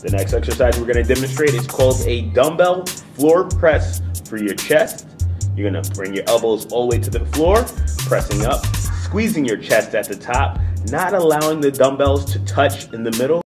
The next exercise we're going to demonstrate is called a dumbbell floor press for your chest. You're going to bring your elbows all the way to the floor, pressing up, squeezing your chest at the top, not allowing the dumbbells to touch in the middle.